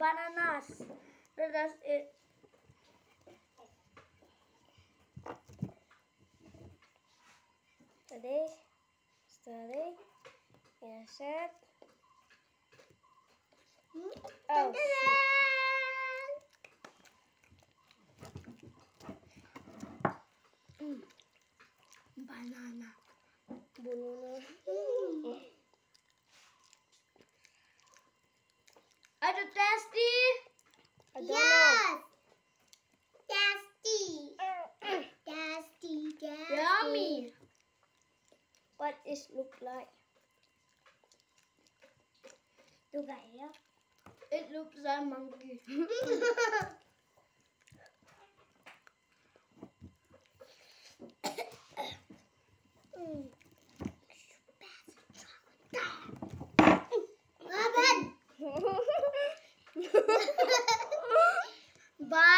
bananas. Let us eat. Ready? Steady. Yeah, set. Oh, Mm. Banana. Tasty? Yes. Tasty. Tasty. Tasty. know. Yummy. What is look like? Tôi gãy á. It looks like monkey. Bye.